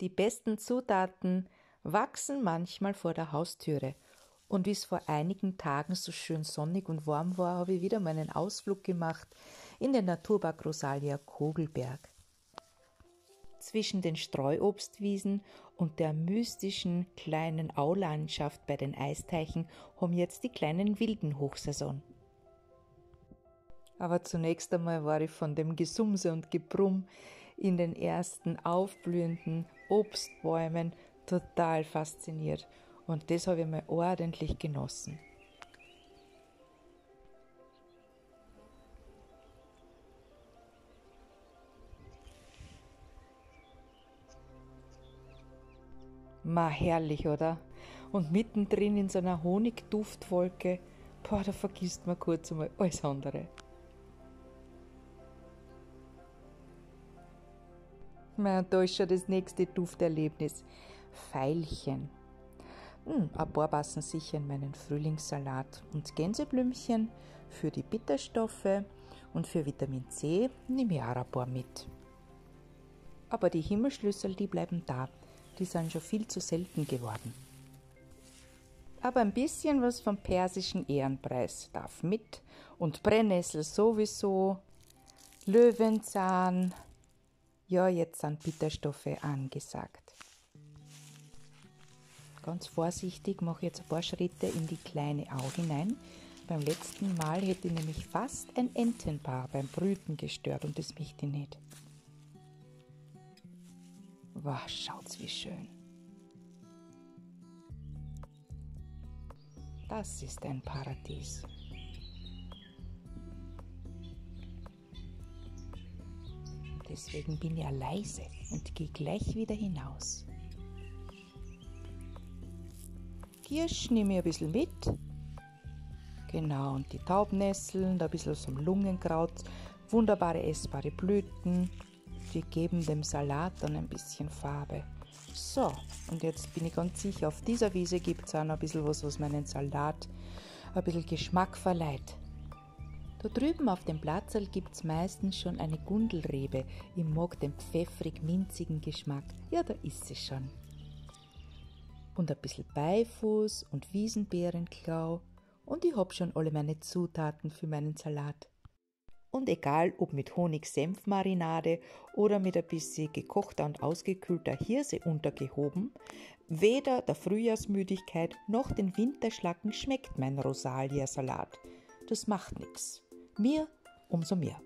Die besten Zutaten wachsen manchmal vor der Haustüre. Und wie es vor einigen Tagen so schön sonnig und warm war, habe ich wieder meinen Ausflug gemacht in den Naturpark Rosalia Kogelberg. Zwischen den Streuobstwiesen und der mystischen kleinen Aulandschaft bei den Eisteichen haben jetzt die kleinen Wilden Hochsaison. Aber zunächst einmal war ich von dem Gesumse und Gebrumm in den ersten aufblühenden Obstbäumen total fasziniert. Und das habe ich mal ordentlich genossen. Ma herrlich, oder? Und mittendrin in so einer Honigduftwolke, boah, da vergisst man kurz einmal alles andere. Na, da ist schon das nächste Dufterlebnis. Veilchen. Hm, ein paar passen sicher in meinen Frühlingssalat. Und Gänseblümchen für die Bitterstoffe und für Vitamin C nehme ich auch ein paar mit. Aber die Himmelschlüssel, die bleiben da. Die sind schon viel zu selten geworden. Aber ein bisschen was vom persischen Ehrenpreis darf mit. Und Brennnessel sowieso. Löwenzahn, ja, jetzt sind Bitterstoffe angesagt. Ganz vorsichtig mache ich jetzt ein paar Schritte in die kleine Au hinein. Beim letzten Mal hätte ich nämlich fast ein Entenpaar beim Brüten gestört und das möchte ich nicht. Wow, schaut's wie schön. Das ist ein Paradies. Deswegen bin ich ja leise und gehe gleich wieder hinaus. Kirsch nehme ich ein bisschen mit. Genau, und die Taubnesseln, ein bisschen so Lungenkraut, wunderbare essbare Blüten, die geben dem Salat dann ein bisschen Farbe. So, und jetzt bin ich ganz sicher, auf dieser Wiese gibt es auch noch ein bisschen was, was meinen Salat ein bisschen Geschmack verleiht. Da drüben auf dem Platzl gibt's meistens schon eine Gundelrebe. Ich mag den pfeffrig-minzigen Geschmack. Ja, da ist sie schon. Und ein bisschen Beifuß und Wiesenbeerenklau. Und ich hab schon alle meine Zutaten für meinen Salat. Und egal ob mit Honig-Senf-Marinade oder mit ein bisschen gekochter und ausgekühlter Hirse untergehoben, weder der Frühjahrsmüdigkeit noch den Winterschlacken schmeckt mein Rosalia-Salat. Das macht nix. Mir umso mehr.